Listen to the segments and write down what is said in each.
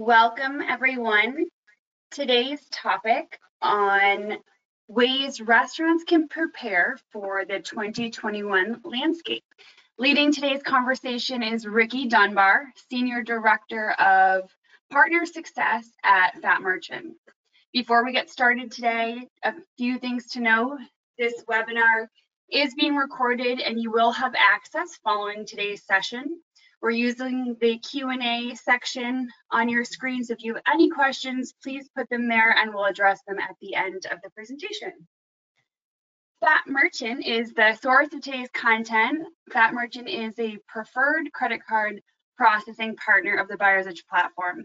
Welcome everyone. Today's topic on ways restaurants can prepare for the 2021 landscape. Leading today's conversation is Ricky Dunbar, Senior Director of Partner Success at Fattmerchant. Before we get started today, a few things to know. This webinar is being recorded and you will have access following today's session. We're using the Q&A section on your screen, so if you have any questions, please put them there and we'll address them at the end of the presentation. Fattmerchant is the source of today's content. Fattmerchant is a preferred credit card processing partner of the Buyer's Edge platform.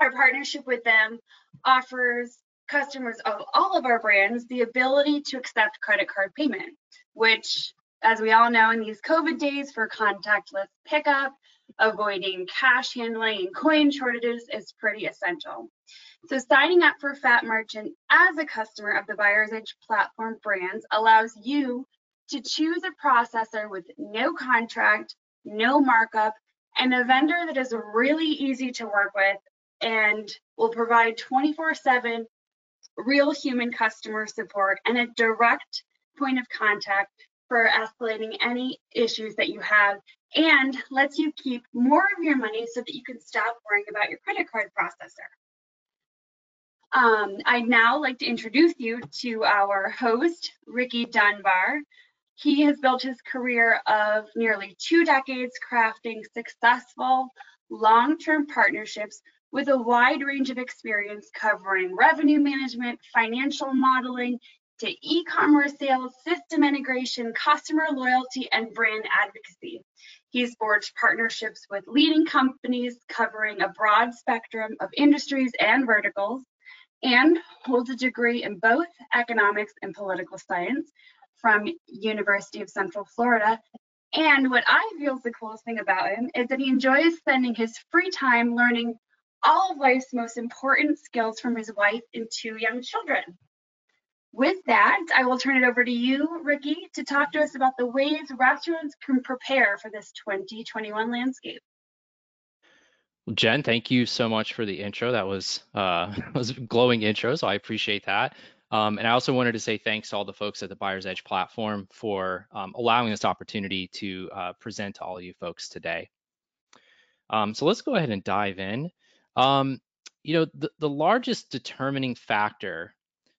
Our partnership with them offers customers of all of our brands the ability to accept credit card payment, which, as we all know, in these COVID days for contactless pickup, avoiding cash handling and coin shortages is pretty essential. So signing up for Fattmerchant as a customer of the Buyer's Edge platform brands allows you to choose a processor with no contract, no markup, and a vendor that is really easy to work with and will provide 24-7 real human customer support and a direct point of contact for escalating any issues that you have and lets you keep more of your money so that you can stop worrying about your credit card processor. Um, I'd now like to introduce you to our host, Ricky Dunbar. He has built his career of nearly two decades crafting successful long-term partnerships with a wide range of experience covering revenue management, financial modeling, to e-commerce sales, system integration, customer loyalty, and brand advocacy. He's forged partnerships with leading companies covering a broad spectrum of industries and verticals, and holds a degree in both economics and political science from University of Central Florida. And what I feel is the coolest thing about him is that he enjoys spending his free time learning all of life's most important skills from his wife and two young children. With that, I will turn it over to you, Ricky, to talk to us about the ways restaurants can prepare for this 2021 landscape. Well, Jen, thank you so much for the intro. That was uh, was a glowing intro, so I appreciate that. Um, and I also wanted to say thanks to all the folks at the Buyer's Edge platform for um, allowing this opportunity to uh, present to all of you folks today. Um, so let's go ahead and dive in. Um, you know, the, the largest determining factor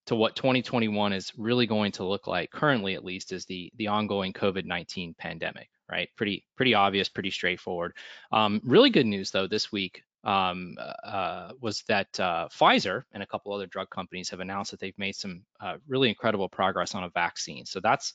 to what 2021 is really going to look like currently at least is the the ongoing COVID-19 pandemic, right? Pretty pretty obvious, pretty straightforward. Um, really good news though this week um, uh, was that uh, Pfizer and a couple other drug companies have announced that they've made some uh, really incredible progress on a vaccine. So that's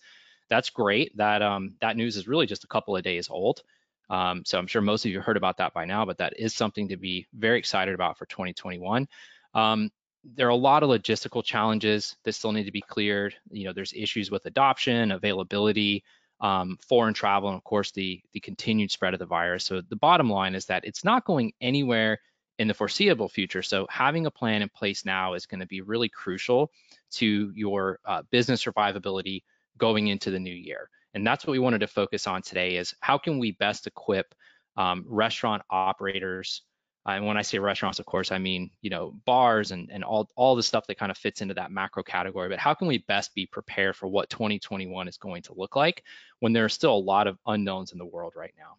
that's great. That um, that news is really just a couple of days old. Um, so I'm sure most of you heard about that by now, but that is something to be very excited about for 2021. Um, there are a lot of logistical challenges that still need to be cleared. You know, there's issues with adoption, availability, um, foreign travel, and of course the the continued spread of the virus. So the bottom line is that it's not going anywhere in the foreseeable future. So having a plan in place now is going to be really crucial to your uh, business survivability going into the new year. And that's what we wanted to focus on today is how can we best equip um, restaurant operators, and when I say restaurants, of course, I mean, you know, bars and, and all, all the stuff that kind of fits into that macro category. But how can we best be prepared for what 2021 is going to look like when there are still a lot of unknowns in the world right now?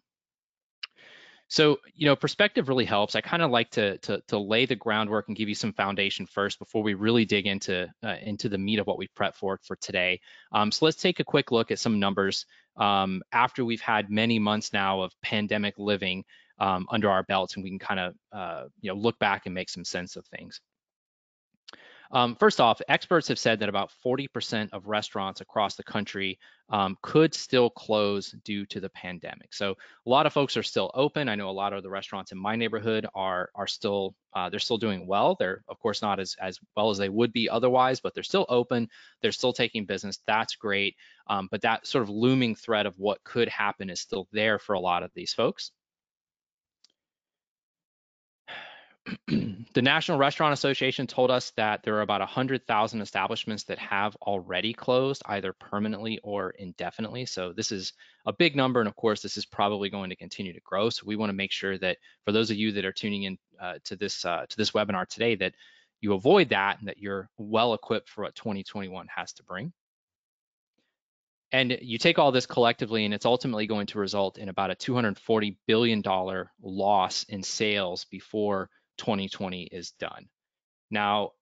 So, you know, perspective really helps. I kind of like to, to, to lay the groundwork and give you some foundation first before we really dig into uh, into the meat of what we've prepped for for today. Um, so let's take a quick look at some numbers um, after we've had many months now of pandemic living um, under our belts and we can kind of uh, you know look back and make some sense of things. Um, first off, experts have said that about 40% of restaurants across the country um, could still close due to the pandemic. So a lot of folks are still open. I know a lot of the restaurants in my neighborhood are are still uh, they're still doing well. They're of course not as as well as they would be otherwise, but they're still open. They're still taking business. That's great. Um, but that sort of looming threat of what could happen is still there for a lot of these folks. the National Restaurant Association told us that there are about 100,000 establishments that have already closed, either permanently or indefinitely. So this is a big number, and of course, this is probably going to continue to grow. So we want to make sure that for those of you that are tuning in uh, to this uh, to this webinar today, that you avoid that and that you're well equipped for what 2021 has to bring. And you take all this collectively, and it's ultimately going to result in about a $240 billion loss in sales before 2020 is done. Now,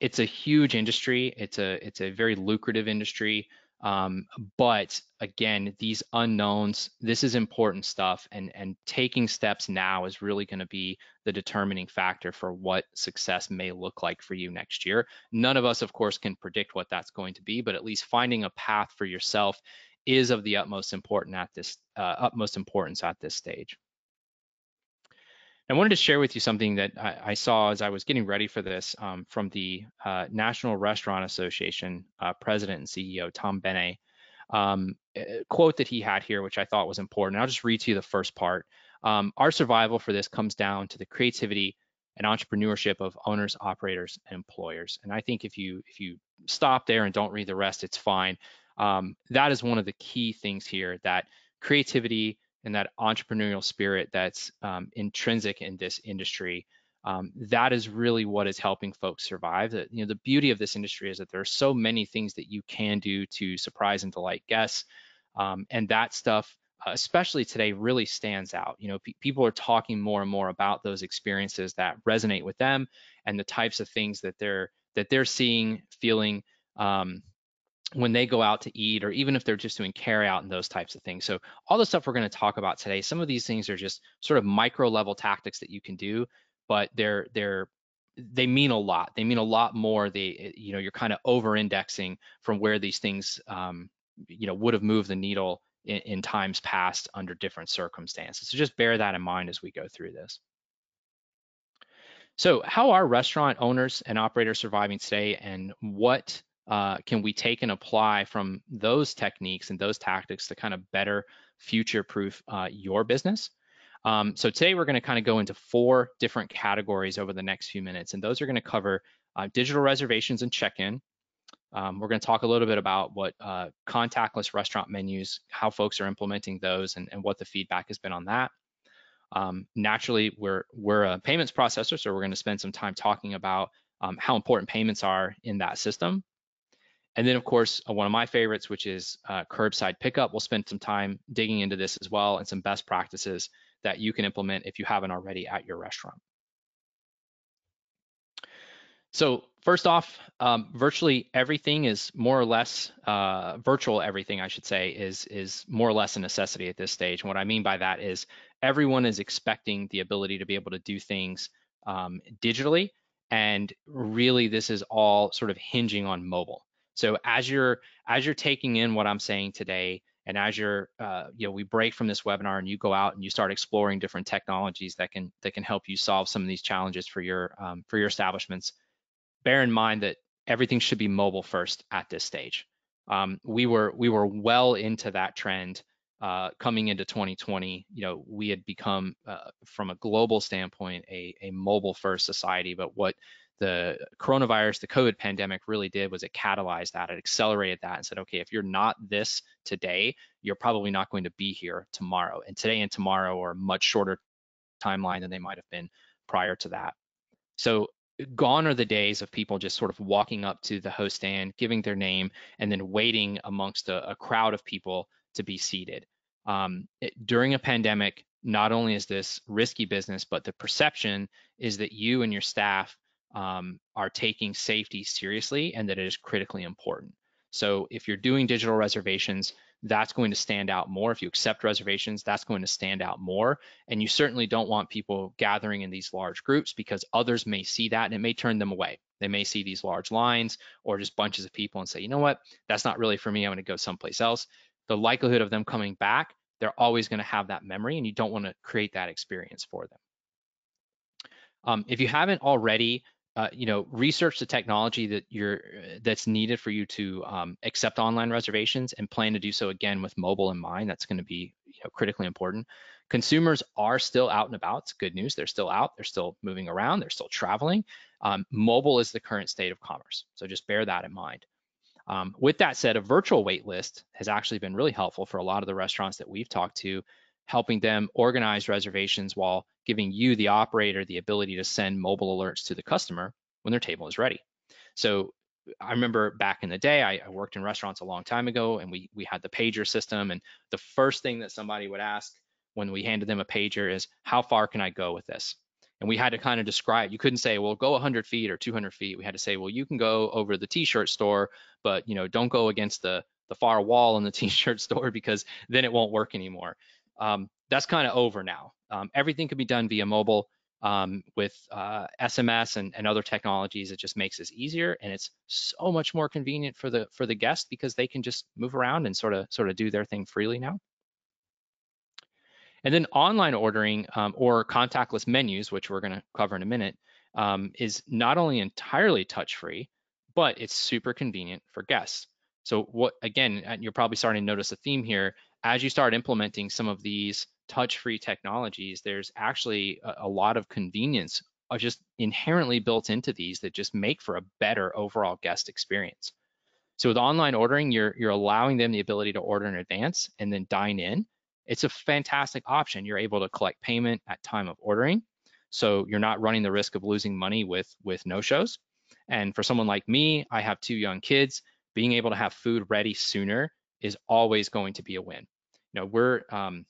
it's a huge industry. It's a it's a very lucrative industry. Um, but again, these unknowns, this is important stuff, and and taking steps now is really going to be the determining factor for what success may look like for you next year. None of us, of course, can predict what that's going to be, but at least finding a path for yourself is of the utmost important at this uh, utmost importance at this stage. I wanted to share with you something that I, I saw as I was getting ready for this um, from the uh, National Restaurant Association uh, president and CEO, Tom Bené, um, quote that he had here, which I thought was important. I'll just read to you the first part. Um, our survival for this comes down to the creativity and entrepreneurship of owners, operators, and employers. And I think if you if you stop there and don't read the rest, it's fine. Um, that is one of the key things here that creativity and that entrepreneurial spirit that's um, intrinsic in this industry. Um, that is really what is helping folks survive. You know, the beauty of this industry is that there are so many things that you can do to surprise and delight guests, um, and that stuff, uh, especially today, really stands out. You know, pe people are talking more and more about those experiences that resonate with them, and the types of things that they're that they're seeing, feeling, um, when they go out to eat or even if they're just doing carry out and those types of things. So all the stuff we're going to talk about today, some of these things are just sort of micro level tactics that you can do, but they're they're they mean a lot. They mean a lot more. They you know you're kind of over indexing from where these things um, you know would have moved the needle in, in times past under different circumstances. So just bear that in mind as we go through this. So how are restaurant owners and operators surviving today and what uh, can we take and apply from those techniques and those tactics to kind of better future proof uh, your business? Um, so today we're going to kind of go into four different categories over the next few minutes, and those are going to cover uh, digital reservations and check-in. Um, we're going to talk a little bit about what uh, contactless restaurant menus, how folks are implementing those, and, and what the feedback has been on that. Um, naturally, we're we're a payments processor, so we're going to spend some time talking about um, how important payments are in that system. And then, of course, uh, one of my favorites, which is uh, curbside pickup. We'll spend some time digging into this as well and some best practices that you can implement if you haven't already at your restaurant. So first off, um, virtually everything is more or less uh, virtual. Everything I should say is is more or less a necessity at this stage. And what I mean by that is everyone is expecting the ability to be able to do things um, digitally, and really this is all sort of hinging on mobile. So as you're as you're taking in what I'm saying today, and as you're uh, you know we break from this webinar and you go out and you start exploring different technologies that can that can help you solve some of these challenges for your um, for your establishments, bear in mind that everything should be mobile first at this stage. Um, we were we were well into that trend uh, coming into 2020. You know we had become uh, from a global standpoint a a mobile first society, but what the coronavirus, the COVID pandemic really did was it catalyzed that, it accelerated that and said, okay, if you're not this today, you're probably not going to be here tomorrow. And today and tomorrow are much shorter timeline than they might have been prior to that. So gone are the days of people just sort of walking up to the host stand, giving their name, and then waiting amongst a, a crowd of people to be seated. Um, it, during a pandemic, not only is this risky business, but the perception is that you and your staff um, are taking safety seriously and that it is critically important. So if you're doing digital reservations, that's going to stand out more. If you accept reservations, that's going to stand out more. And you certainly don't want people gathering in these large groups because others may see that and it may turn them away. They may see these large lines or just bunches of people and say, you know what, that's not really for me. I'm going to go someplace else. The likelihood of them coming back, they're always going to have that memory and you don't want to create that experience for them. Um, if you haven't already, uh, you know, research the technology that you're that's needed for you to um, accept online reservations and plan to do so again with mobile in mind. That's going to be you know, critically important. Consumers are still out and about. It's good news. They're still out. They're still moving around. They're still traveling. Um, mobile is the current state of commerce. So just bear that in mind. Um, with that said, a virtual wait list has actually been really helpful for a lot of the restaurants that we've talked to, helping them organize reservations while giving you, the operator, the ability to send mobile alerts to the customer when their table is ready. So I remember back in the day, I, I, worked in restaurants a long time ago, and we we had the pager system. And the first thing that somebody would ask when we handed them a pager is, "How far can I go with this?" And we had to kind of describe. You couldn't say, "Well, go 100 feet or 200 feet." We had to say, "Well, you can go over the T-shirt store, but you know, don't go against the the far wall in the T-shirt store because then it won't work anymore." Um, that's kind of over now. Um, everything can be done via mobile um, with uh, SMS and, and other technologies. It just makes this easier, and it's so much more convenient for the for the guest because they can just move around and sort of sort of do their thing freely now. And then online ordering um, or contactless menus, which we're going to cover in a minute, um, is not only entirely touch-free, but it's super convenient for guests. So what again, you're probably starting to notice a theme here. As you start implementing some of these touch-free technologies, there's actually a, a lot of convenience are just inherently built into these that just make for a better overall guest experience. So with online ordering, you're you're allowing them the ability to order in advance and then dine in. It's a fantastic option. You're able to collect payment at time of ordering, so you're not running the risk of losing money with with no-shows. And for someone like me, I have two young kids. Being able to have food ready sooner is always going to be a win. You know, we're um,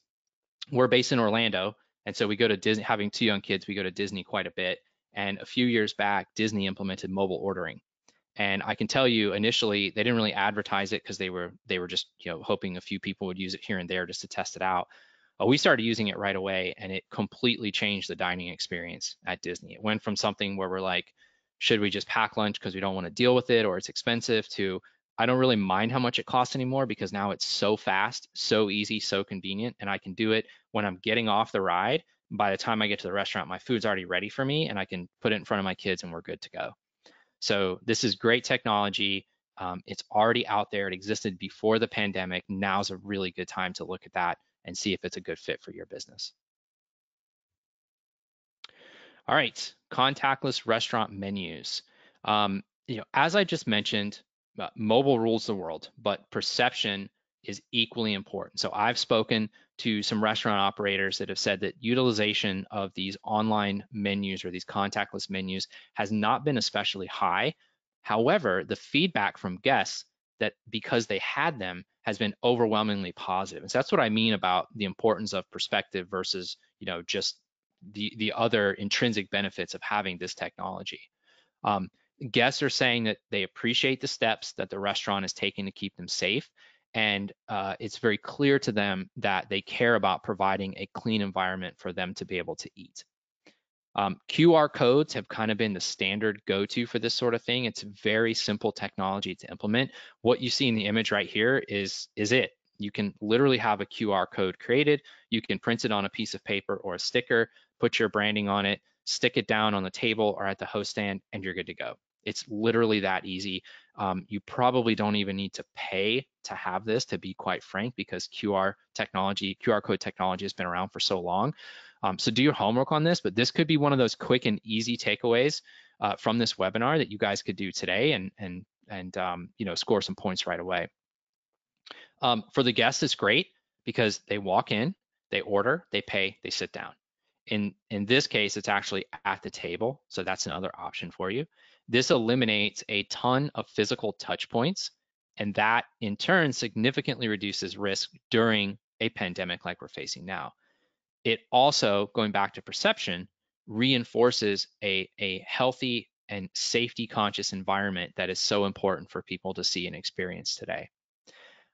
we're based in Orlando, and so we go to Disney. Having two young kids, we go to Disney quite a bit. And a few years back, Disney implemented mobile ordering. And I can tell you, initially they didn't really advertise it because they were they were just you know hoping a few people would use it here and there just to test it out. But we started using it right away, and it completely changed the dining experience at Disney. It went from something where we're like, should we just pack lunch because we don't want to deal with it or it's expensive to I don't really mind how much it costs anymore because now it's so fast, so easy, so convenient, and I can do it when I'm getting off the ride. By the time I get to the restaurant, my food's already ready for me and I can put it in front of my kids and we're good to go. So this is great technology. Um, it's already out there. It existed before the pandemic. Now's a really good time to look at that and see if it's a good fit for your business. All right, contactless restaurant menus. Um, you know, as I just mentioned, uh, mobile rules the world, but perception is equally important. So I've spoken to some restaurant operators that have said that utilization of these online menus or these contactless menus has not been especially high. However, the feedback from guests that because they had them has been overwhelmingly positive. And so that's what I mean about the importance of perspective versus, you know, just the the other intrinsic benefits of having this technology. Um, guests are saying that they appreciate the steps that the restaurant is taking to keep them safe and uh, it's very clear to them that they care about providing a clean environment for them to be able to eat. Um, QR codes have kind of been the standard go-to for this sort of thing. It's very simple technology to implement. What you see in the image right here is, is it. You can literally have a QR code created. You can print it on a piece of paper or a sticker, put your branding on it, stick it down on the table or at the host stand, and you're good to go. It's literally that easy. Um, you probably don't even need to pay to have this, to be quite frank, because QR technology, QR code technology has been around for so long. Um, so do your homework on this, but this could be one of those quick and easy takeaways uh, from this webinar that you guys could do today and and and um, you know score some points right away. Um, for the guests, it's great because they walk in, they order, they pay, they sit down. In in this case, it's actually at the table, so that's another option for you. This eliminates a ton of physical touch points, and that in turn significantly reduces risk during a pandemic like we're facing now. It also, going back to perception, reinforces a, a healthy and safety conscious environment that is so important for people to see and experience today.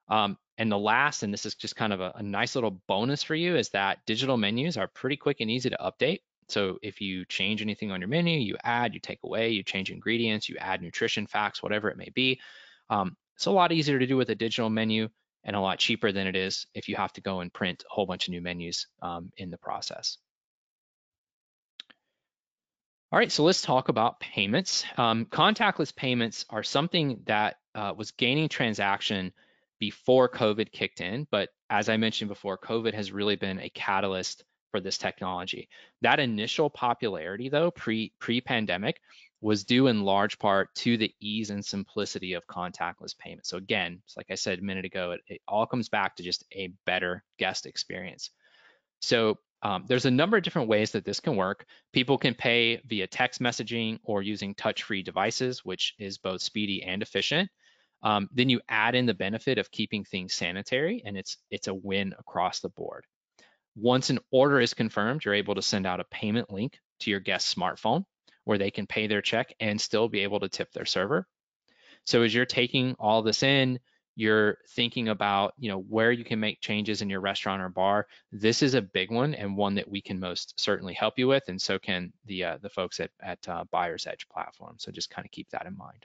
Um, and the last, and this is just kind of a, a nice little bonus for you, is that digital menus are pretty quick and easy to update. So if you change anything on your menu, you add, you take away, you change ingredients, you add nutrition facts, whatever it may be. Um, it's a lot easier to do with a digital menu and a lot cheaper than it is if you have to go and print a whole bunch of new menus um, in the process. All right, so let's talk about payments. Um, contactless payments are something that uh, was gaining transaction before COVID kicked in, but as I mentioned before, COVID has really been a catalyst for this technology. That initial popularity, though, pre pre pandemic, was due in large part to the ease and simplicity of contactless payment. So again, like I said a minute ago, it, it all comes back to just a better guest experience. So um, there's a number of different ways that this can work. People can pay via text messaging or using touch-free devices, which is both speedy and efficient. Um, then you add in the benefit of keeping things sanitary, and it's it's a win across the board. Once an order is confirmed, you're able to send out a payment link to your guest's smartphone where they can pay their check and still be able to tip their server. So as you're taking all this in, you're thinking about you know where you can make changes in your restaurant or bar. This is a big one and one that we can most certainly help you with and so can the uh, the folks at, at uh, buyers edge platform. So just kind of keep that in mind.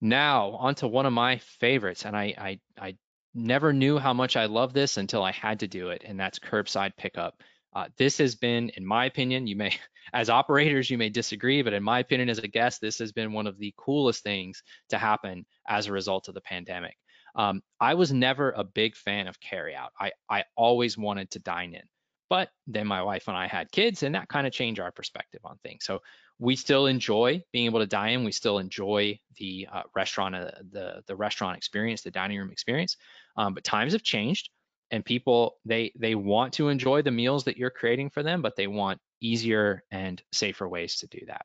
Now onto one of my favorites and I, I i never knew how much i love this until i had to do it and that's curbside pickup uh, this has been, in my opinion, you may, as operators, you may disagree, but in my opinion, as a guest, this has been one of the coolest things to happen as a result of the pandemic. Um, I was never a big fan of carryout. I, I always wanted to dine in. But then my wife and I had kids, and that kind of changed our perspective on things. So we still enjoy being able to dine in. We still enjoy the uh, restaurant, uh, the the restaurant experience, the dining room experience. Um, but times have changed and people they they want to enjoy the meals that you're creating for them but they want easier and safer ways to do that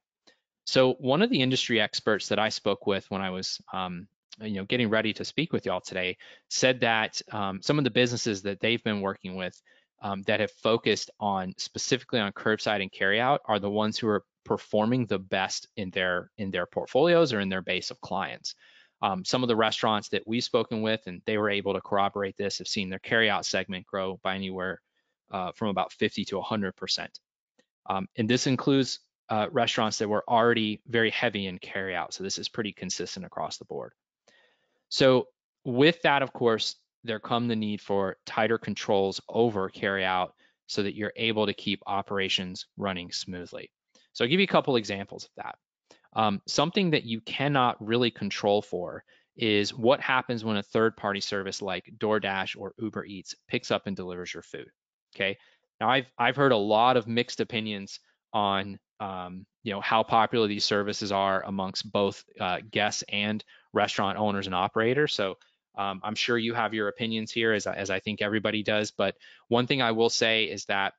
so one of the industry experts that i spoke with when i was um, you know getting ready to speak with y'all today said that um, some of the businesses that they've been working with um, that have focused on specifically on curbside and carryout are the ones who are performing the best in their in their portfolios or in their base of clients um, some of the restaurants that we've spoken with, and they were able to corroborate this, have seen their carryout segment grow by anywhere uh, from about 50 to 100%. Um, and this includes uh, restaurants that were already very heavy in carryout. So this is pretty consistent across the board. So with that, of course, there come the need for tighter controls over carryout so that you're able to keep operations running smoothly. So I'll give you a couple examples of that. Um, something that you cannot really control for is what happens when a third party service like DoorDash or Uber Eats picks up and delivers your food. Okay. Now I've I've heard a lot of mixed opinions on um, you know how popular these services are amongst both uh, guests and restaurant owners and operators. So um, I'm sure you have your opinions here, as as I think everybody does. But one thing I will say is that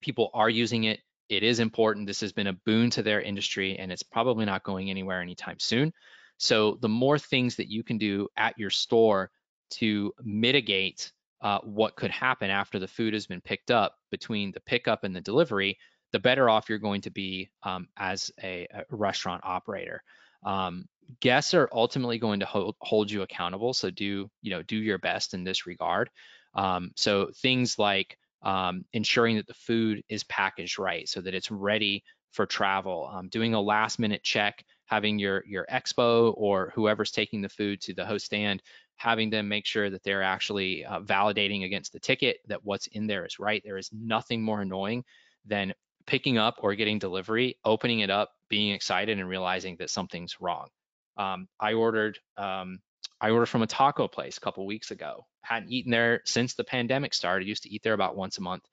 people are using it it is important. This has been a boon to their industry and it's probably not going anywhere anytime soon. So the more things that you can do at your store to mitigate uh, what could happen after the food has been picked up between the pickup and the delivery, the better off you're going to be um, as a, a, restaurant operator. Um, guests are ultimately going to hold, hold, you accountable, so do you know do your best in this regard. Um, so things like um, ensuring that the food is packaged right so that it's ready for travel, um, doing a last minute check, having your, your expo or whoever's taking the food to the host stand, having them make sure that they're actually uh, validating against the ticket that what's in there is right. There is nothing more annoying than picking up or getting delivery, opening it up, being excited and realizing that something's wrong. Um, I ordered um, I ordered from a taco place a couple weeks ago. Hadn't eaten there since the pandemic started. Used to eat there about once a month,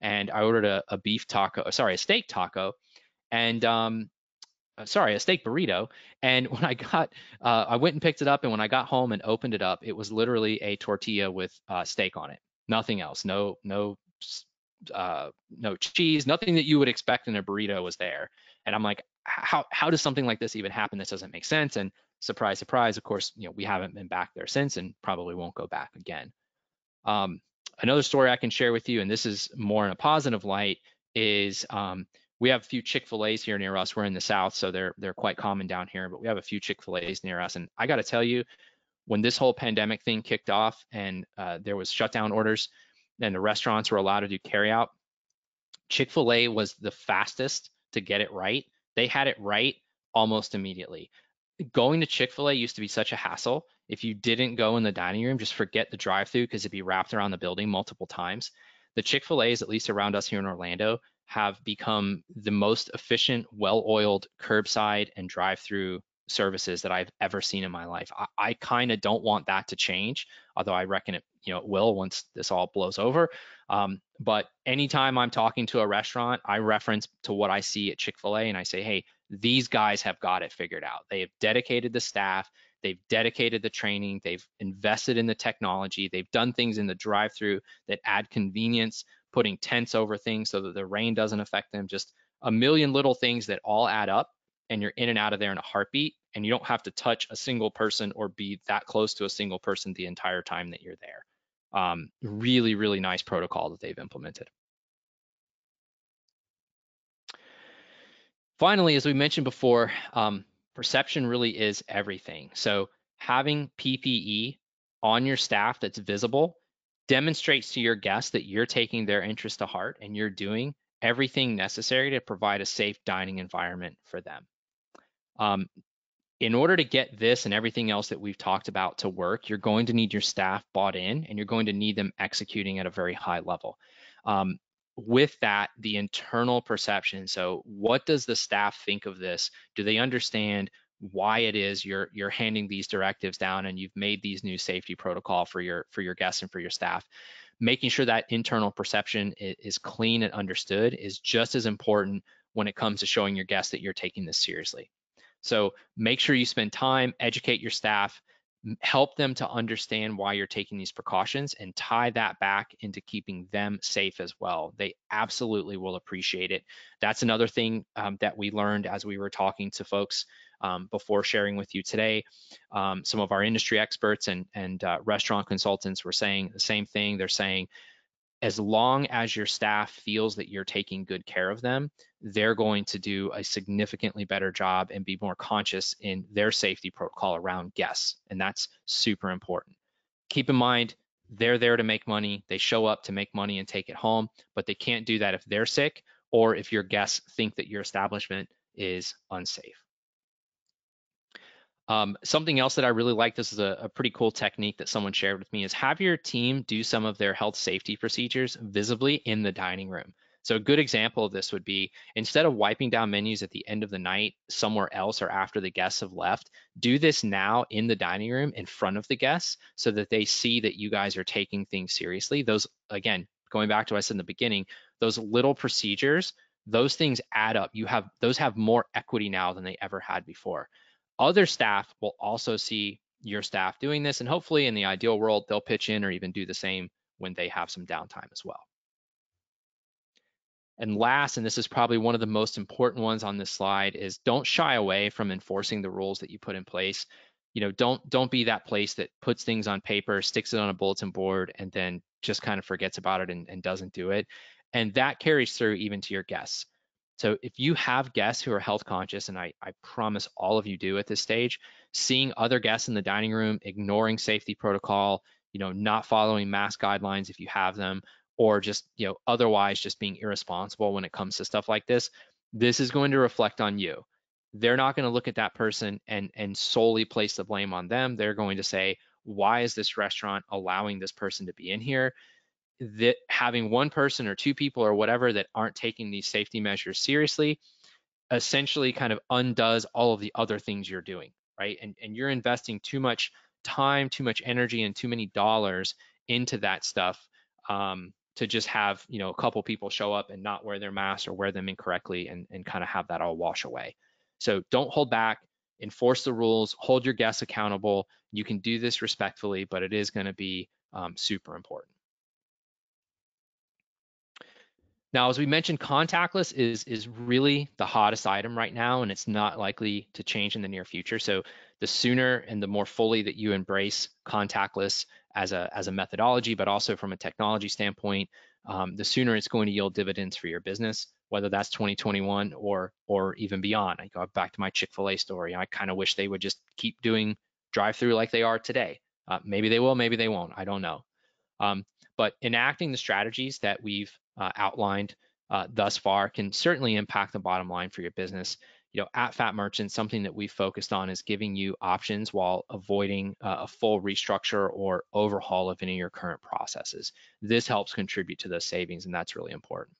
and I ordered a, a beef taco, sorry, a steak taco, and um, uh, sorry, a steak burrito. And when I got, uh, I went and picked it up, and when I got home and opened it up, it was literally a tortilla with uh, steak on it. Nothing else. No, no, uh, no cheese. Nothing that you would expect in a burrito was there. And I'm like, how how does something like this even happen? This doesn't make sense. And surprise, surprise, of course, you know, we haven't been back there since and probably won't go back again. Um, another story I can share with you, and this is more in a positive light, is um, we have a few Chick-fil-A's here near us. We're in the South, so they're they're quite common down here, but we have a few Chick-fil-A's near us. And I got to tell you, when this whole pandemic thing kicked off and uh, there was shutdown orders and the restaurants were allowed to do carryout, Chick-fil-A was the fastest to get it right. They had it right almost immediately going to Chick-fil-A used to be such a hassle. If you didn't go in the dining room, just forget the drive-through because it'd be wrapped around the building multiple times. The Chick-fil-A's, at least around us here in Orlando, have become the most efficient, well-oiled curbside and drive-through services that I've ever seen in my life. I, I kind of don't want that to change, although I reckon it, you know, it will once this all blows over. Um, but anytime I'm talking to a restaurant, I reference to what I see at Chick-fil-A and I say, hey, these guys have got it figured out. They have dedicated the staff, they've dedicated the training, they've invested in the technology, they've done things in the drive-through that add convenience, putting tents over things so that the rain doesn't affect them, just a million little things that all add up and you're in and out of there in a heartbeat and you don't have to touch a single person or be that close to a single person the entire time that you're there. Um, really, really nice protocol that they've implemented. Finally, as we mentioned before, um, perception really is everything. So having PPE on your staff that's visible demonstrates to your guests that you're taking their interest to heart and you're doing everything necessary to provide a safe dining environment for them. Um, in order to get this and everything else that we've talked about to work, you're going to need your staff bought in and you're going to need them executing at a very high level. Um, with that, the internal perception. So, what does the staff think of this? Do they understand why it is you're you're handing these directives down and you've made these new safety protocol for your for your guests and for your staff? Making sure that internal perception is clean and understood is just as important when it comes to showing your guests that you're taking this seriously. So make sure you spend time, educate your staff, help them to understand why you're taking these precautions and tie that back into keeping them safe as well. They absolutely will appreciate it. That's another thing um, that we learned as we were talking to folks um, before sharing with you today. Um, some of our industry experts and, and uh, restaurant consultants were saying the same thing. They're saying, as long as your staff feels that you're taking good care of them, they're going to do a significantly better job and be more conscious in their safety protocol around guests. And that's super important. Keep in mind, they're there to make money. They show up to make money and take it home, but they can't do that if they're sick or if your guests think that your establishment is unsafe. Um, something else that I really like, this is a, a, pretty cool technique that someone shared with me, is have your team do some of their health safety procedures visibly in the dining room. So a good example of this would be instead of wiping down menus at the end of the night somewhere else or after the guests have left, do this now in the dining room in front of the guests so that they see that you guys are taking things seriously. Those, again, going back to what I said in the beginning, those little procedures, those things add up. You have those have more equity now than they ever had before. Other staff will also see your staff doing this, and hopefully in the ideal world, they'll pitch in or even do the same when they have some downtime as well. And last, and this is probably one of the most important ones on this slide, is don't shy away from enforcing the rules that you put in place. You know, don't don't be that place that puts things on paper, sticks it on a bulletin board, and then just kind of forgets about it and, and doesn't do it. And that carries through even to your guests. So if you have guests who are health conscious, and I, I promise all of you do at this stage, seeing other guests in the dining room, ignoring safety protocol, you know, not following mask guidelines if you have them, or just, you know, otherwise just being irresponsible when it comes to stuff like this, this is going to reflect on you. They're not going to look at that person and and solely place the blame on them. They're going to say, why is this restaurant allowing this person to be in here? That having one person or two people or whatever that aren't taking these safety measures seriously essentially kind of undoes all of the other things you're doing, right? And, and you're investing too much time, too much energy, and too many dollars into that stuff um, to just have, you know, a couple people show up and not wear their masks or wear them incorrectly and, and kind of have that all wash away. So don't hold back, enforce the rules, hold your guests accountable. You can do this respectfully, but it is going to be um, super important. Now, as we mentioned, contactless is is really the hottest item right now, and it's not likely to change in the near future. So the sooner and the more fully that you embrace contactless as a as a methodology, but also from a technology standpoint, um, the sooner it's going to yield dividends for your business, whether that's 2021 or or even beyond. I go back to my Chick-fil-A story. I kind of wish they would just keep doing drive-through like they are today. Uh, maybe they will, maybe they won't. I don't know. Um, but enacting the strategies that we've uh, outlined uh, thus far can certainly impact the bottom line for your business. You know, at Fattmerchant, something that we focused on is giving you options while avoiding uh, a full restructure or overhaul of any of your current processes. This helps contribute to those savings, and that's really important.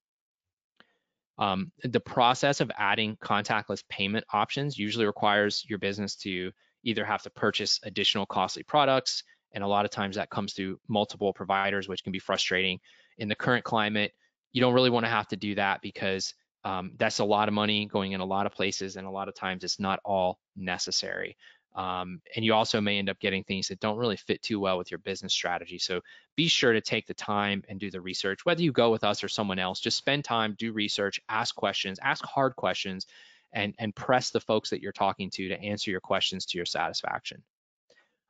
Um, the process of adding contactless payment options usually requires your business to either have to purchase additional costly products, and a lot of times that comes through multiple providers, which can be frustrating. In the current climate, you don't really want to have to do that because um, that's a lot of money going in a lot of places, and a lot of times it's not all necessary. Um, and you also may end up getting things that don't really fit too well with your business strategy. So be sure to take the time and do the research. Whether you go with us or someone else, just spend time, do research, ask questions, ask hard questions, and, and press the folks that you're talking to to answer your questions to your satisfaction.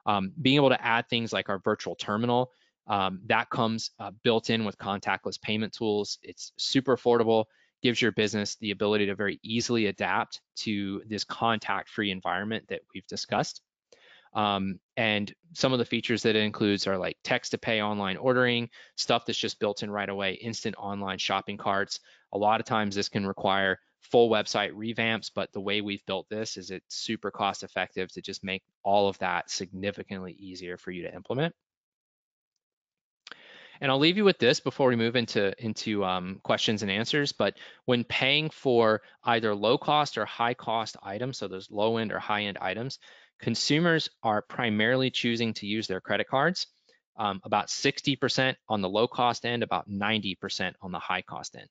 Um, being able to add things like our virtual terminal, um, that comes uh, built in with contactless payment tools. It's super affordable gives your business the ability to very easily adapt to this contact-free environment that we've discussed. Um, and some of the features that it includes are like text to pay online ordering, stuff that's just built in right away, instant online shopping carts. A lot of times this can require full website revamps, but the way we've built this is it's super cost effective to just make all of that significantly easier for you to implement. And I'll leave you with this before we move into, into um, questions and answers. But when paying for either low cost or high cost items, so those low end or high end items, consumers are primarily choosing to use their credit cards. Um, about 60% on the low cost end, about 90% on the high cost end.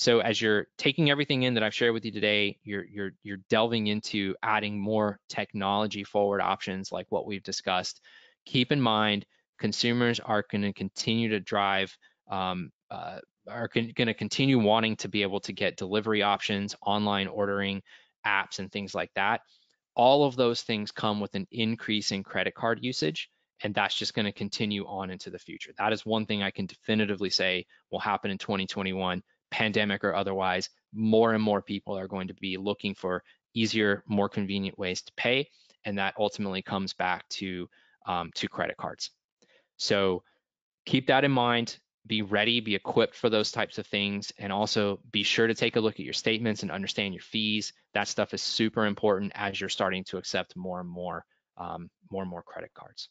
So as you're taking everything in that I've shared with you today, you're you're you're delving into adding more technology forward options like what we've discussed. Keep in mind consumers are going to continue to drive um, uh, are going to continue wanting to be able to get delivery options, online ordering, apps, and things like that. All of those things come with an increase in credit card usage, and that's just going to continue on into the future. That is one thing I can definitively say will happen in 2021, pandemic or otherwise. More and more people are going to be looking for easier, more convenient ways to pay, and that ultimately comes back to um, to credit cards. So keep that in mind. Be ready, be equipped for those types of things, and also be sure to take a look at your statements and understand your fees. That stuff is super important as you're starting to accept more and more, um, more and more credit cards.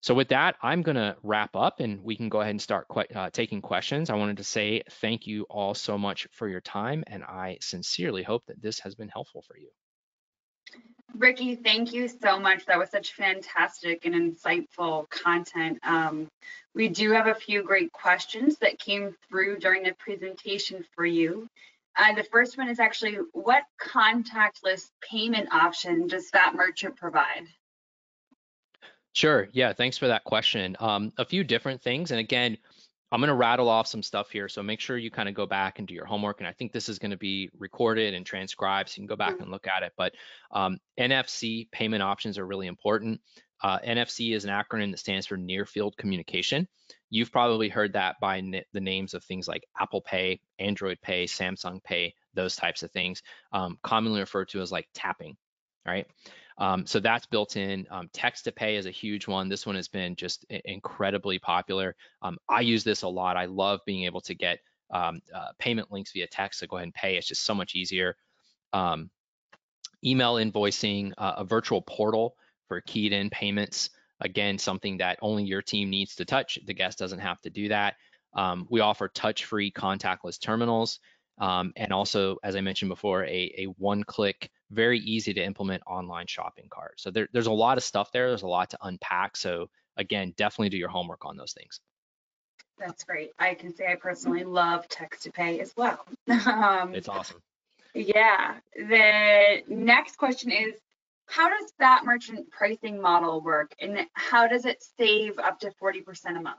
So with that, I'm going to wrap up and we can go ahead and start uh, taking questions. I wanted to say thank you all so much for your time, and I sincerely hope that this has been helpful for you. Ricky, thank you so much. That was such fantastic and insightful content. Um, we do have a few great questions that came through during the presentation for you. Uh, the first one is actually, what contactless payment option does Fattmerchant provide? Sure. Yeah, thanks for that question. Um, a few different things. And again, I'm going to rattle off some stuff here. So make sure you kind of go back and do your homework. And I think this is going to be recorded and transcribed. So you can go back mm-hmm. and look at it. But um, NFC payment options are really important. Uh, NFC is an acronym that stands for Near Field Communication. You've probably heard that by the names of things like Apple Pay, Android Pay, Samsung Pay, those types of things, um, commonly referred to as like tapping, right? Um, so that's built in. Um, text to pay is a huge one. This one has been just incredibly popular. Um, I use this a lot. I love being able to get um, uh, payment links via text to go ahead and pay. It's just so much easier. Um, email invoicing, uh, a virtual portal for keyed in payments. Again, something that only your team needs to touch. The guest doesn't have to do that. Um, we offer touch-free contactless terminals. And also, as I mentioned before, a, a one-click, very easy to implement online shopping cart. So there, there's a lot of stuff there. There's a lot to unpack. So again, definitely do your homework on those things. That's great. I can say I personally love text to pay as well. um, it's awesome. Yeah. The next question is, how does Fattmerchant pricing model work, and how does it save up to 40% a month?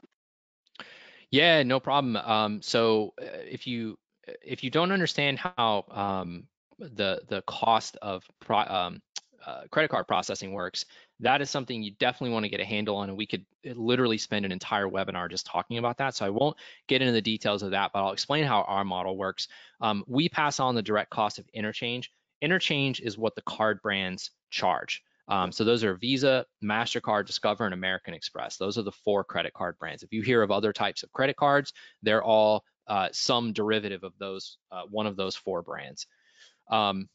Yeah, no problem. Um, so uh, if you if you don't understand how um, the the cost of pro, um, uh, credit card processing works, that is something you definitely want to get a handle on. And we could uh, literally spend an entire webinar just talking about that. So I won't get into the details of that, but I'll explain how our model works. Um, we pass on the direct cost of interchange. Interchange is what the card brands charge. Um, so those are Visa, MasterCard, Discover, and American Express. Those are the four credit card brands. If you hear of other types of credit cards, they're all uh, some derivative of those, uh, one of those four brands. Um,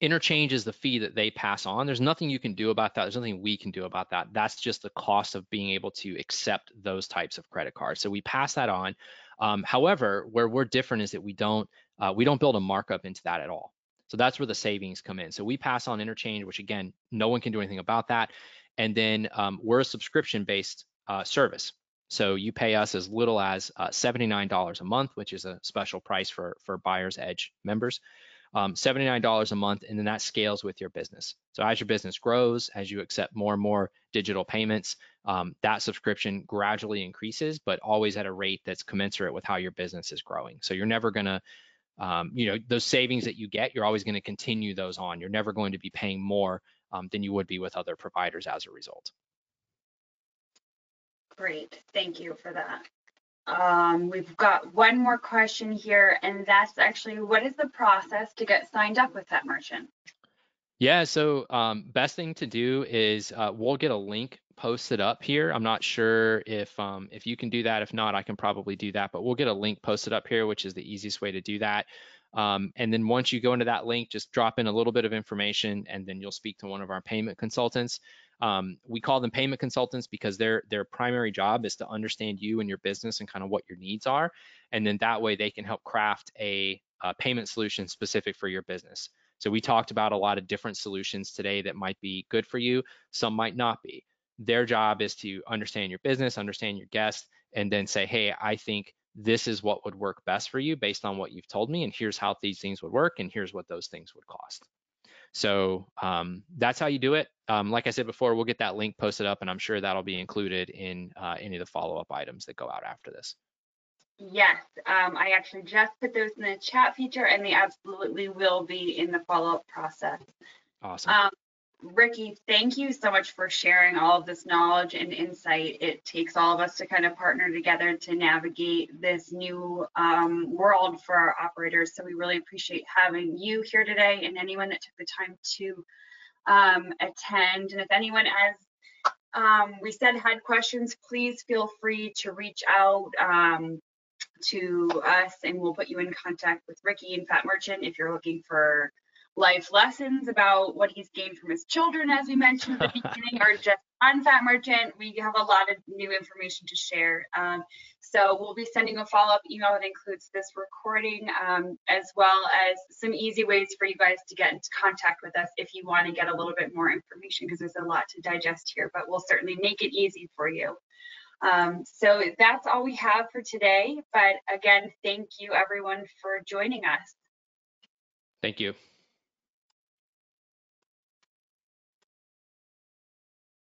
interchange is the fee that they pass on. There's nothing you can do about that. There's nothing we can do about that. That's just the cost of being able to accept those types of credit cards. So we pass that on. Um, however, where we're different is that we don't uh, we don't build a markup into that at all. So that's where the savings come in. So we pass on interchange, which again, no one can do anything about that. And then um, we're a subscription-based uh, service. So you pay us as little as uh, $79 a month, which is a special price for for Buyers Edge members. Um, $79 a month, and then that scales with your business. So as your business grows, as you accept more and more digital payments, um, that subscription gradually increases, but always at a rate that's commensurate with how your business is growing. So you're never gonna, um, you know, those savings that you get, you're always gonna continue those on. You're never going to be paying more um, than you would be with other providers as a result. Great, thank you for that. Um, we've got one more question here, and that's actually what is the process to get signed up with Fattmerchant? Yeah, so um, best thing to do is uh, we'll get a link posted up here. I'm not sure if um, if you can do that. If not, I can probably do that. But we'll get a link posted up here, which is the easiest way to do that. Um, and then once you go into that link, just drop in a little bit of information, and then you'll speak to one of our payment consultants. Um, we call them payment consultants because their their primary job is to understand you and your business and kind of what your needs are, and then that way they can help craft a, a payment solution specific for your business. So we talked about a lot of different solutions today that might be good for you. Some might not be. Their job is to understand your business, understand your guests, and then say, hey, I think this is what would work best for you based on what you've told me, and here's how these things would work, and here's what those things would cost. So um, that's how you do it. Um, like I said before, we'll get that link posted up, and I'm sure that'll be included in uh, any of the follow-up items that go out after this. Yes, um, I actually just put those in the chat feature, and they absolutely will be in the follow-up process. Awesome. Ricky, thank you so much for sharing all of this knowledge and insight. It takes all of us to kind of partner together to navigate this new um, world for our operators. So we really appreciate having you here today and anyone that took the time to um, attend. And if anyone has, um, we said had questions, please feel free to reach out um, to us and we'll put you in contact with Ricky and Fattmerchant if you're looking for life lessons about what he's gained from his children, as we mentioned at the beginning, or just on Fattmerchant. We have a lot of new information to share. Um, so we'll be sending a follow-up email that includes this recording, um, as well as some easy ways for you guys to get into contact with us if you want to get a little bit more information, because there's a lot to digest here, but we'll certainly make it easy for you. Um, so that's all we have for today. But again, thank you everyone for joining us. Thank you.